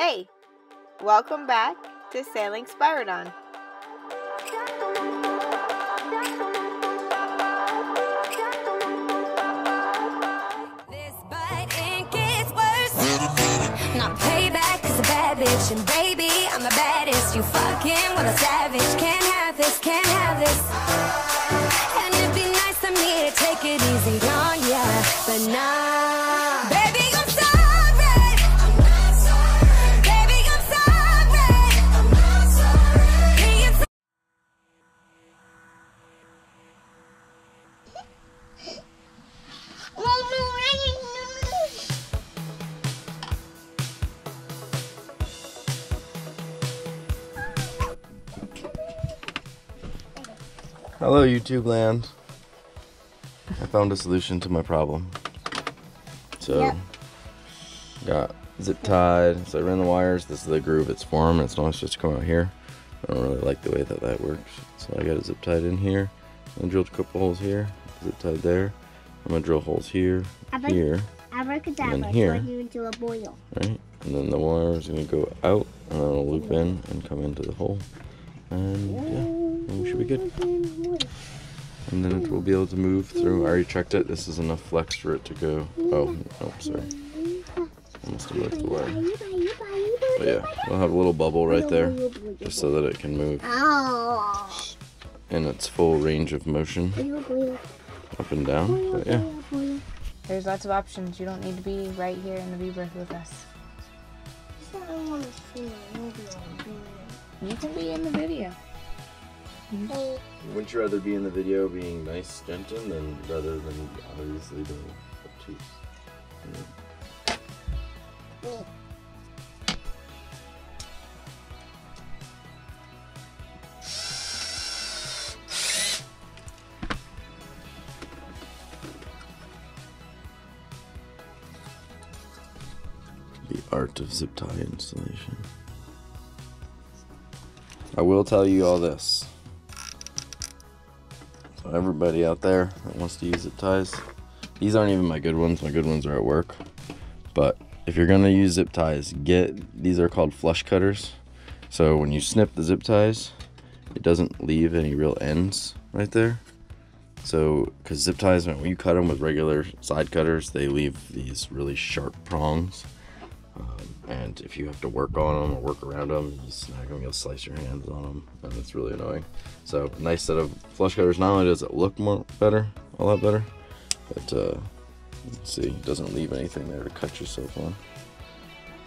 Hey, welcome back to Sailing Spyridon. Not and baby, I'm the baddest. You fucking with a savage. Can't have this, can't have this. And it'd be nice of me to take it easy on ya, but nah. Hello, YouTube land. I found a solution to my problem. So, Yep. got zip tied. So I ran the wires. This is the groove it's formed. It's not supposed to come out here. I don't really like the way that that works. So I got it zip tied in here. And drilled a couple holes here. Zip tied there. I'm gonna drill holes here, Abra- here, Abracadabra, And then here. into a boil. right? And then the wire is gonna go out, and then it'll loop in and come into the hole. And yeah, and we should be good. And then it will be able to move through. I already checked it. This is enough flex for it to go. Oh, oh, sorry. I must have the wire. But yeah, we'll have a little bubble right there, just so that it can move Oh. in its full range of motion, up and down. But yeah, There's lots of options. You don't need to be right here in the rebirth with us. You can be in the video. Wouldn't you rather be in the video being nice, Jensen, than rather than obviously being obtuse? The art of zip tie installation. I will tell you all this. Everybody out there that wants to use zip ties, these aren't even my good ones. My good ones are at work. But if you're gonna use zip ties, get these are called flush cutters. So when you snip the zip ties, it doesn't leave any real ends right there. So, because zip ties, when you cut them with regular side cutters, they leave these really sharp prongs. Um, and if you have to work on them or work around them, you snag them, you'll slice your hands on them, and it's really annoying. So, nice set of flush cutters. Not only does it look more better, a lot better, but uh, let's see, it doesn't leave anything there to cut yourself on.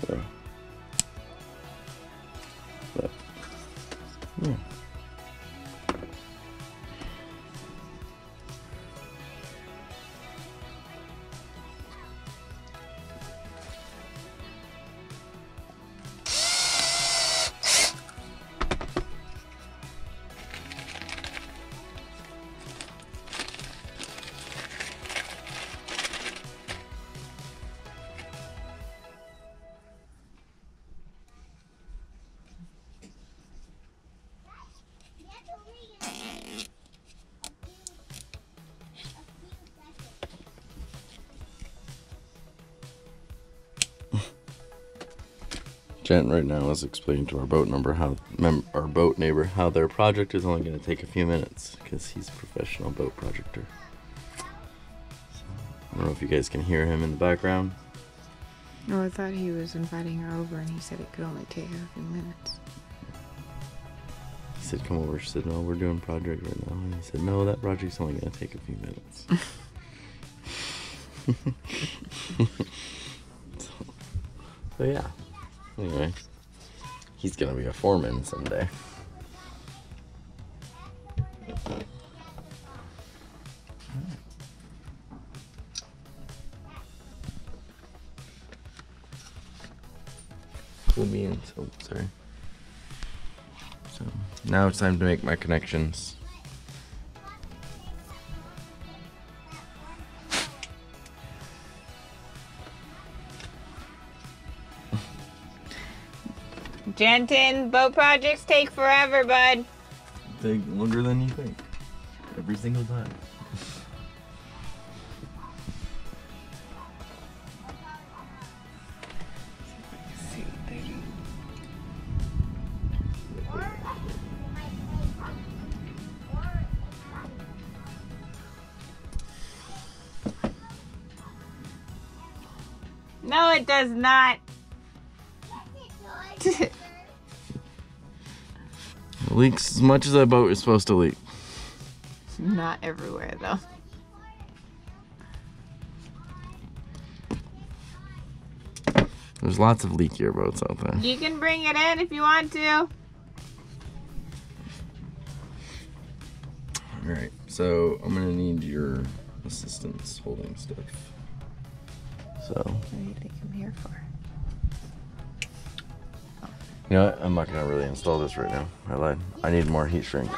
So, but, yeah. Jen right now is explaining to our boat number how mem- our boat neighbor how their project is only going to take a few minutes because he's a professional boat projector. So, I don't know if you guys can hear him in the background. Oh, I thought he was inviting her over and he said it could only take a few minutes. He said, "Come over." She said, "No, we're doing project right now." And he said, "No, that project's only going to take a few minutes." so, so yeah. Anyway, he's gonna be a foreman someday. Cool beans. Oh, sorry. So now it's time to make my connections. Jenton, boat projects take forever, bud. Take longer than you think. Every single time. No, it does not. leaks as much as that boat is supposed to leak. not everywhere though. There's lots of leakier boats out there. You can bring it in if you want to. Alright, so I'm gonna need your assistance holding stuff. So, What do you think I'm here for? You know what? I'm not gonna really install this right now. I lied. I need more heat shrink.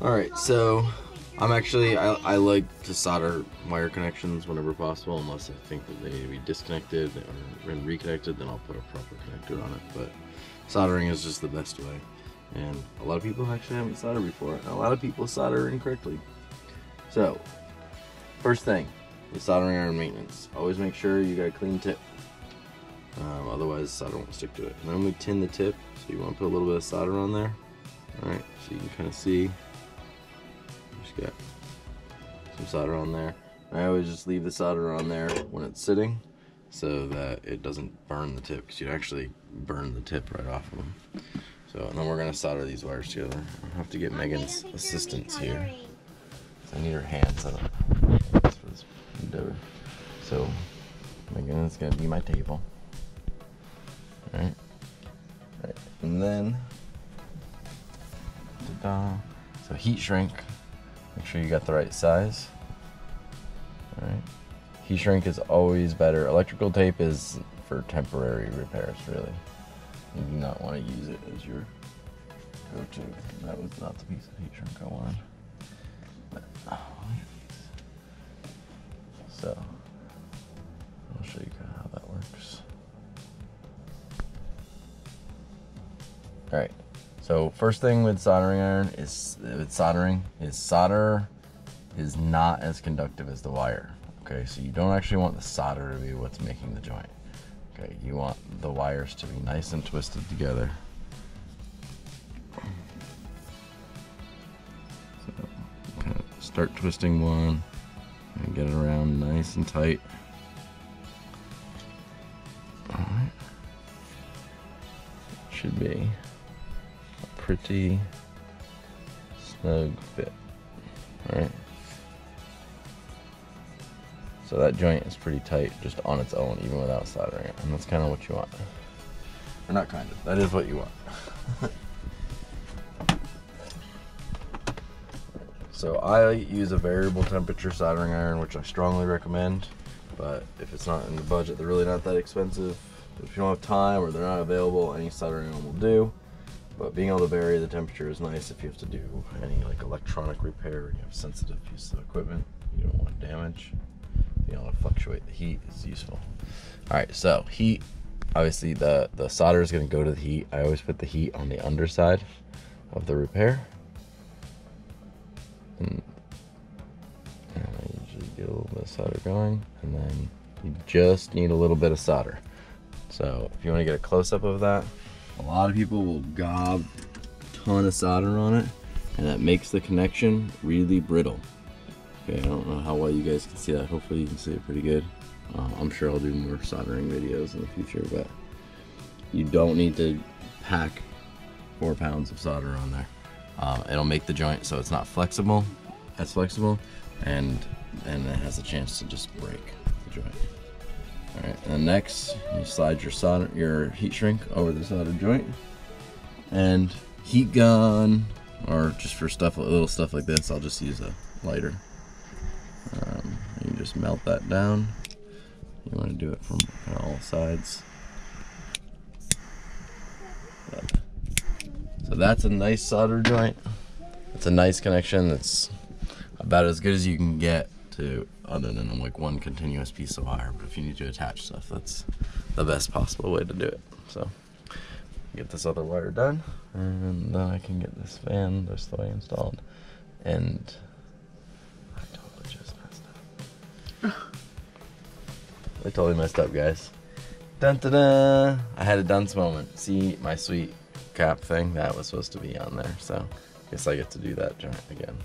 Alright, so I'm actually, I, I like to solder wire connections whenever possible, unless I think that they need to be disconnected or reconnected, then I'll put a proper connector on it. But soldering is just the best way. And a lot of people actually haven't soldered before, and a lot of people solder incorrectly. So, first thing is soldering iron maintenance. Always make sure you got a clean tip. Um, otherwise, solder won't stick to it. Normally tin the tip, so you want to put a little bit of solder on there. Alright, so you can kind of see. Just got some solder on there. I always just leave the solder on there when it's sitting so that it doesn't burn the tip because you'd actually burn the tip right off of them. So, and then we're going to solder these wires together. I have to get Megan's assistance here. I need her hands on it for this endeavor. So, Megan is going to be my table. Alright. Alright. And then. So heat shrink. Make sure you got the right size. Alright. Heat shrink is always better. Electrical tape is for temporary repairs, really. You do not want to use it as your go-to. That was not the piece of heat shrink I wanted. But, oh, so, All right. So first thing with soldering iron is with soldering is solder is not as conductive as the wire. Okay, so you don't actually want the solder to be what's making the joint. Okay, you want the wires to be nice and twisted together. Start twisting one and get it around nice and tight. Alright. Should be pretty snug fit. Alright. So that joint is pretty tight just on its own, even without soldering it. And that's kind of what you want. Or not kind of, that is what you want. so I use a variable temperature soldering iron, which I strongly recommend. But if it's not in the budget, they're really not that expensive. If you don't have time or they're not available, any soldering iron will do. But being able to vary the temperature is nice if you have to do any like electronic repair and you have sensitive pieces of equipment you don't want damage being able to fluctuate the heat is useful. All right, so heat. Obviously, the the solder is going to go to the heat. I always put the heat on the underside of the repair. And, and I usually get a little bit of solder going, and then you just need a little bit of solder. So if you want to get a close up of that, a lot of people will gob a ton of solder on it, and that makes the connection really brittle. Okay, I don't know how well you guys can see that. Hopefully you can see it pretty good. Uh, I'm sure I'll do more soldering videos in the future, but you don't need to pack four pounds of solder on there. Um, it'll make the joint so it's not flexible, as flexible, and and it has a chance to just break the joint. All right, and next you slide your solder, your heat shrink over the solder joint, and heat gun, or just for stuff, little stuff like this, I'll just use a lighter. Um, you just melt that down. You want to do it from kind of all sides. So that's a nice solder joint. It's a nice connection. That's about as good as you can get to, other than like one continuous piece of wire. But if you need to attach stuff, that's the best possible way to do it. So get this other wire done, and then I can get this fan this way installed. And I totally just messed up. I totally messed up, guys. Dun dun dun! I had a dunce moment. See my sweet cap thing? That was supposed to be on there, so guess I get to do that again.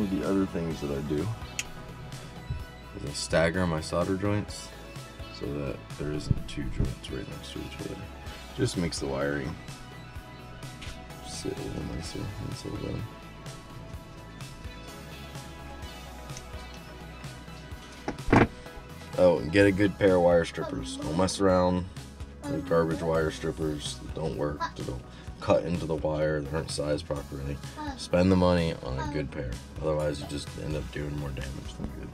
One of the other things that I do is I stagger my solder joints so that there isn't two joints right next to each other. Just makes the wiring sit a little nicer and so better. Oh, and get a good pair of wire strippers. Don't mess around with garbage wire strippers that don't work, that don't cut into the wire, that aren't sized properly. Spend the money on a good pair. Otherwise, you just end up doing more damage than good.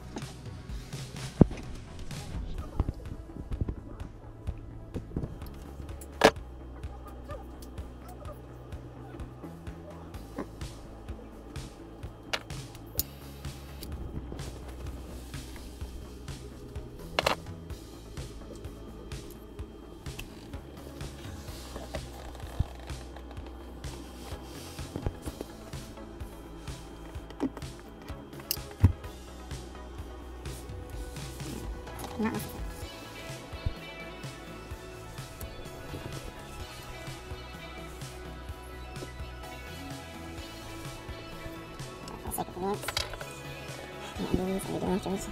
I'm not doing these, I'm doing afterwards.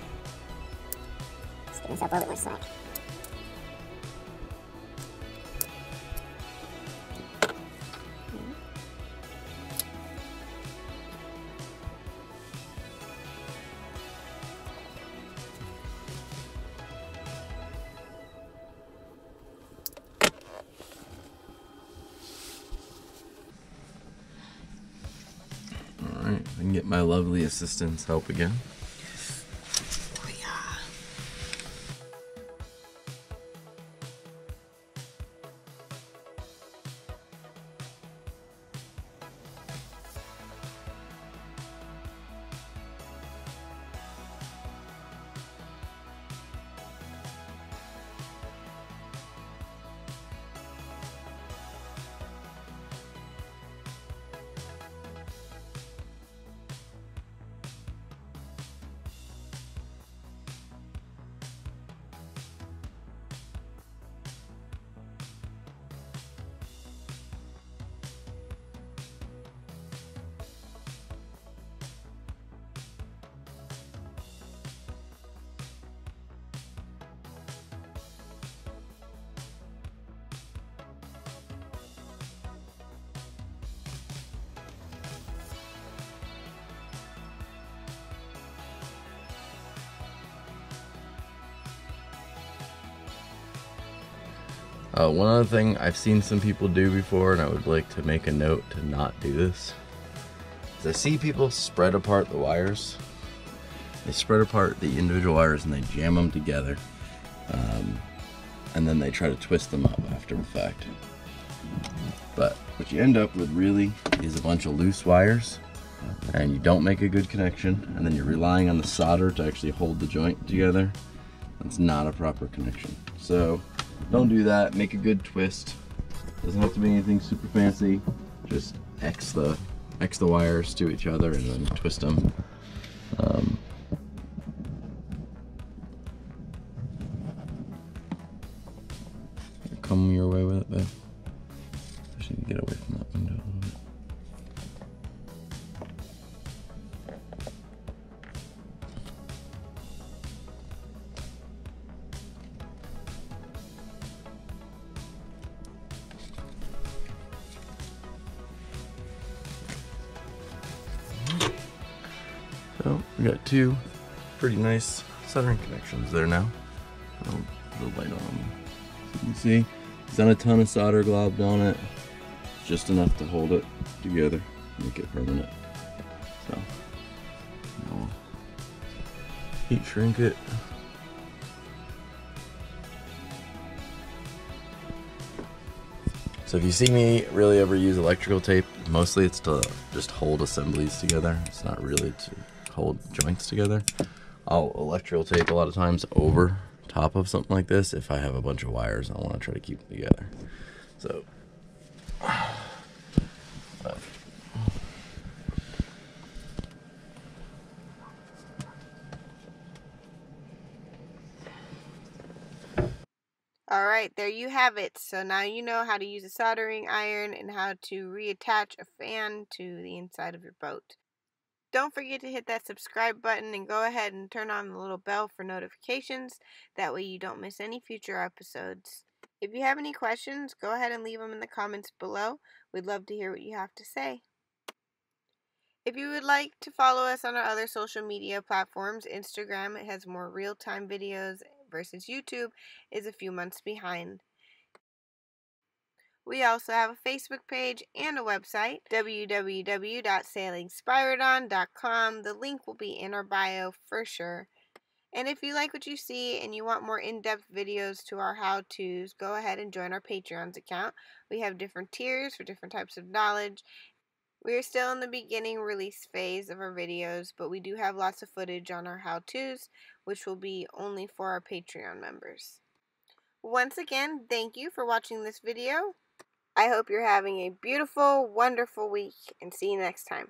Just give myself a little more slack. Alright, I can get my lovely assistant's help again. Uh, one other thing I've seen some people do before, and I would like to make a note to not do this, is I see people spread apart the wires. They spread apart the individual wires and they jam them together. Um, and then they try to twist them up after the fact. But what you end up with really is a bunch of loose wires and you don't make a good connection and then you're relying on the solder to actually hold the joint together. That's not a proper connection. So don't do that. Make a good twist. Doesn't have to be anything super fancy. Just X the X the wires to each other and then twist them. Um, come your way with it, babe. We got two pretty nice soldering connections there now. I'll light on. So you can see, it's not a ton of solder globbed on it. Just enough to hold it together, make it permanent. So now we'll heat shrink it. So if you see me really ever use electrical tape, mostly it's to just hold assemblies together. It's not really to hold joints together. I'll electrical tape a lot of times over top of something like this if I have a bunch of wires I want to try to keep them together. So All right, there you have it. So now you know how to use a soldering iron and how to reattach a fan to the inside of your boat. Don't forget to hit that subscribe button and go ahead and turn on the little bell for notifications. That way you don't miss any future episodes. If you have any questions, go ahead and leave them in the comments below. We'd love to hear what you have to say. If you would like to follow us on our other social media platforms, Instagram it has more real-time videos versus YouTube is a few months behind. We also have a Facebook page and a website, www.sailingspyridon.com. The link will be in our bio for sure. And if you like what you see and you want more in-depth videos to our how-tos, go ahead and join our Patreons account. We have different tiers for different types of knowledge. We are still in the beginning release phase of our videos, but we do have lots of footage on our how-tos, which will be only for our Patreon members. Once again, thank you for watching this video. I hope you're having a beautiful, wonderful week and see you next time.